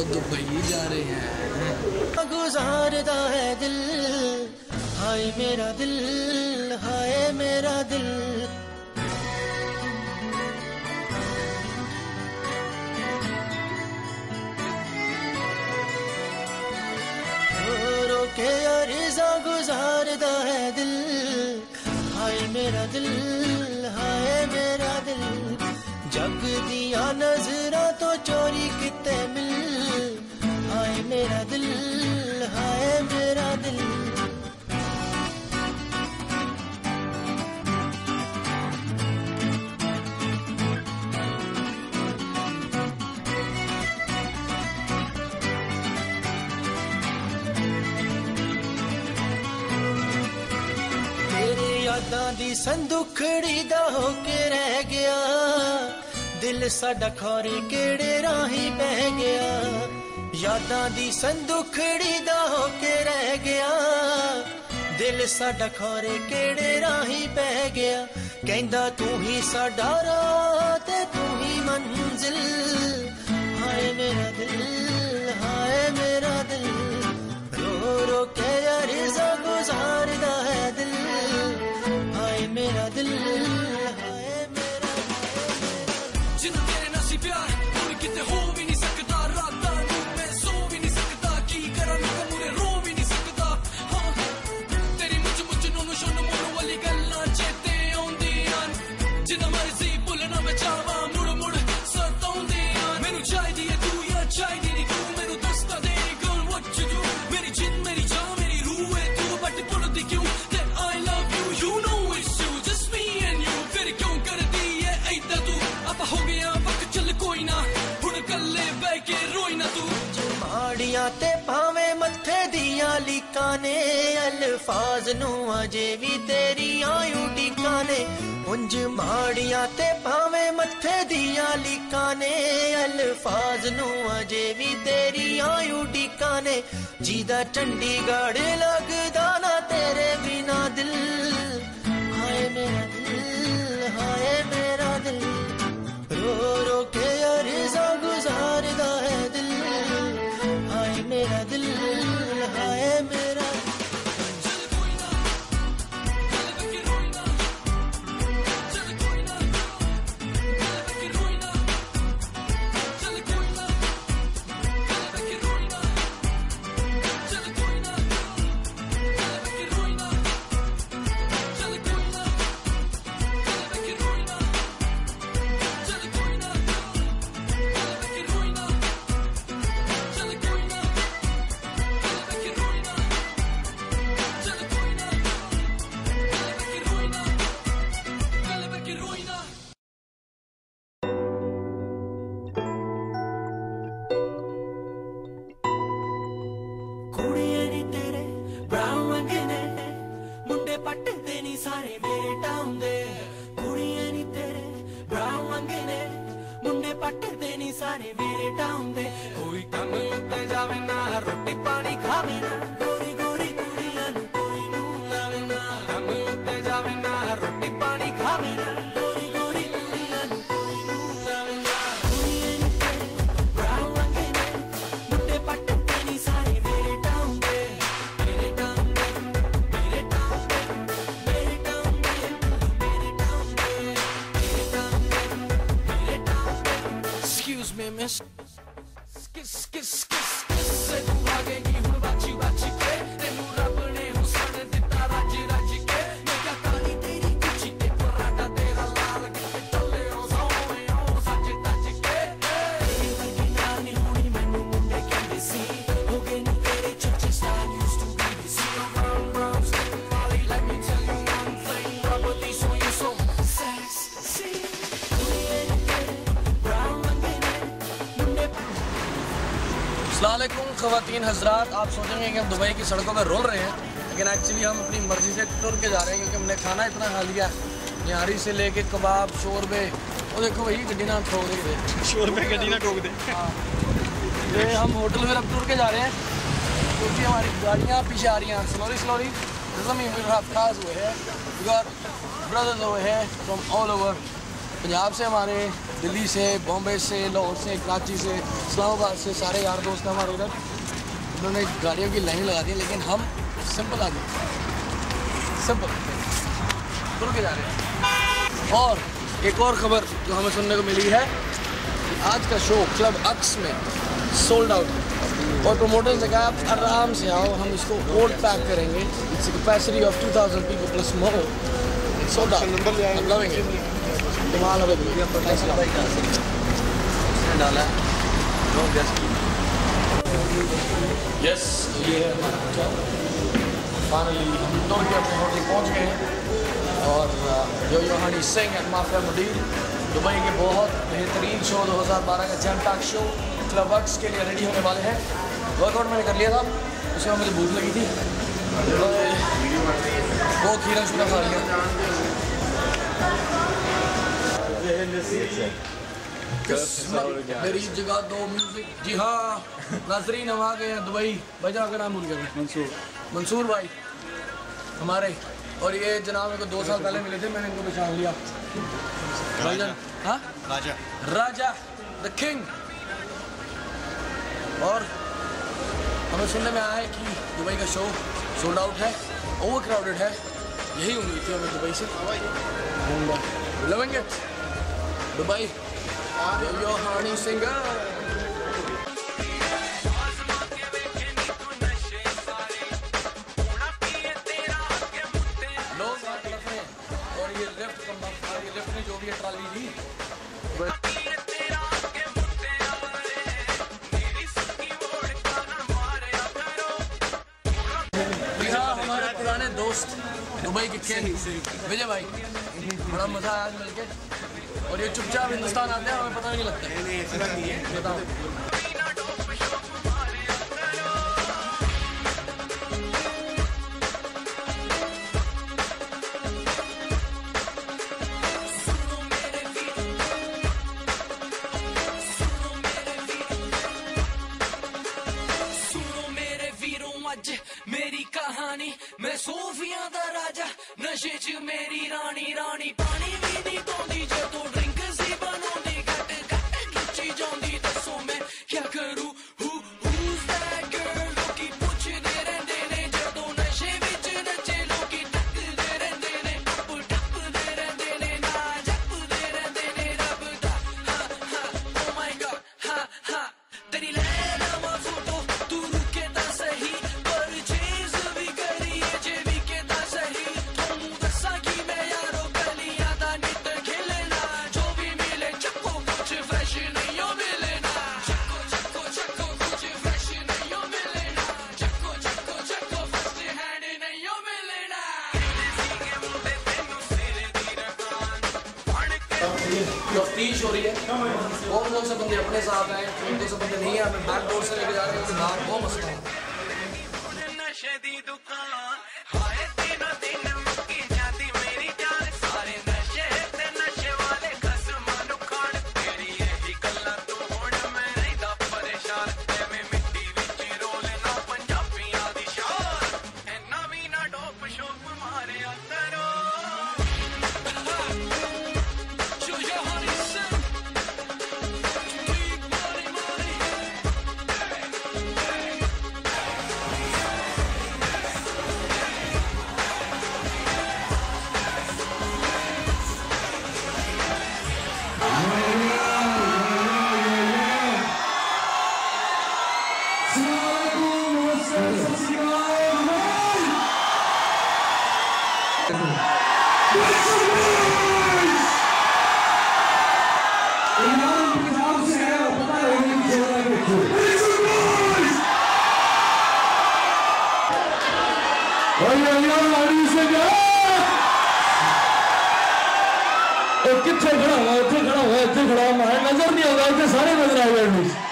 तो दुबई जा रहे हैं। गुजारदा है दिल, हाय मेरा दिल, हाय मेरा दिल। रो के अरिजा गुजारदा है दिल, हाय मेरा दिल, हाय मेरा दिल। जग दिया नजरा दिल हाय मेरा दिल ਤੇਰੇ ਯਾਦਾਂ ਦੀ ਸੰਦੁਖੜੀ ਦਾ ਹੋ ਕੇ ਰਹਿ ਗਿਆ ਦਿਲ ਸਾਡਾ ਖੋਰੇ ਕਿਹੜੇ ਰਾਹੀਂ ਬਹਿ ਗਿਆ यादा दी संदुखड़ी दाके रह गया दिल साडा खारे केड़े राही बह गया कहता तू ही साडा रा तू ही मंजिल हाय मेरा दिल हाय मेरा दिल रो रो के यार गुजारदा है दिल ਮਾੜੀਆਂ ਤੇ ਭਾਵੇਂ ਮੱਥੇ ਦੀਆਂ ਲੀਕਾਂ ਨੇ ਅਲਫਾਜ਼ ਨੂੰ ਅਜੇ ਵੀ ਤੇਰੀਆਂ ਉਡੀਕਾਂ ਨੇ ਉਂਝ ਮਾੜੀਆਂ ਤੇ ਭਾਵੇਂ ਮੱਥੇ ਦੀਆਂ ਲੀਕਾਂ ਨੇ ਅਲਫਾਜ਼ ਨੂੰ ਅਜੇ ਵੀ ਤੇਰੀਆਂ ਉਡੀਕਾਂ ਨੇ ਜਿਹਦਾ ਚੰਡੀਗੜ੍ਹ ਲੱਗਦਾ ਨਾ ਤੇਰੇ ਬਿਨਾ ਦਿਲ ਡਰਦੇ ਨਹੀਂ ਸਾਰੇ ਮੇਰੇ ਟਾਊਨ ਦੇ। Miss. असलम ख़वातीन हजरात। आप सोचेंगे कि हम दुबई की सड़कों पर रोल रहे हैं लेकिन एक्चुअली हम अपनी मर्ज़ी से टुर के जा रहे हैं क्योंकि हमने खाना इतना खा लिया। निहारी से लेके कबाब शोरबे वो देखो वही गड्डी ना ठोक दे किते शोर पे गड्डी ना ठोक दे। ये हम होटल में अब टूर के जा रहे हैं क्योंकि हमारी गाड़ियाँ पीछे आ रही हैं स्लोरी स्लोली ज़मीन खास हुए हैं ब्रदर्स हुए हैं फ्रॉम ऑल ओवर पंजाब से हमारे दिल्ली से बॉम्बे से लाहौर से कराची से इस्लामाबाद से सारे यार दोस्त हैं हमारे इधर उन्होंने गाड़ियों की लाइन लगा दी लेकिन हम सिंपल आदमी सिंपल। खुल के जा रहे हैं। और एक और खबर जो हमें सुनने को मिली है आज का शो क्लब अक्स में सोल्ड आउट है। और प्रमोटर्स ने कहा आप आराम से आओ हम इसको ओल्ड पैक करेंगे। It's capacity of 2000 people plus more sold out it. कमाल है डाला नो गेस्ट यस ये फाइनली हम के अपने होटल पहुँच गए हैं और uh, yo yo Honey Singh and mafia Mundeer Dubai के बहुत बेहतरीन शो 2012 का जैम टाक शो क्लब वर्क्स के लिए रेडी होने वाले हैं वर्कआउट मैंने कर लिया था बाद मुझे भूख लगी थी वो खीरा शुरा खा लिया मेरी जगह दो म्यूज़िक जी हाँ नाजरीन हम आ गए हैं दुबई। भाई का नाम भूल गया मंसूर। मंसूर भाई हमारे। और ये जनाब मेरे को दो साल पहले मिले थे मैंने इनको पहचान लिया। भाईजान हाँ? राजा। राजा द किंग और हमें सुनने में आया है कि दुबई का शो सोल्ड आउट है ओवर क्राउडेड है। यही उम्मीद थी हमें दुबई से। Loving. It Dubai yo Honey singer और ये लेफ़्ट कम ये लेफ़्ट में जो भी है, ट्राली थी दुबई के किंग विजय भाई बड़ा मज़ा आया आज मिलके। और ये चुपचाप हिंदुस्तान आते हैं हमें पता नहीं लगता। बताओ। तफ्तीश हो रही है बहुत लोग से बंदे अपने साथ आए दो से बंदे नहीं आए बैक डोर से लेके जा रहे हैं बहुत मसला है। कितने खड़ा हुआ, इतने खड़ा हुआ, इतने खड़ा हुआ नज़र नहीं आ रहा, इतने सारे नज़र आ गए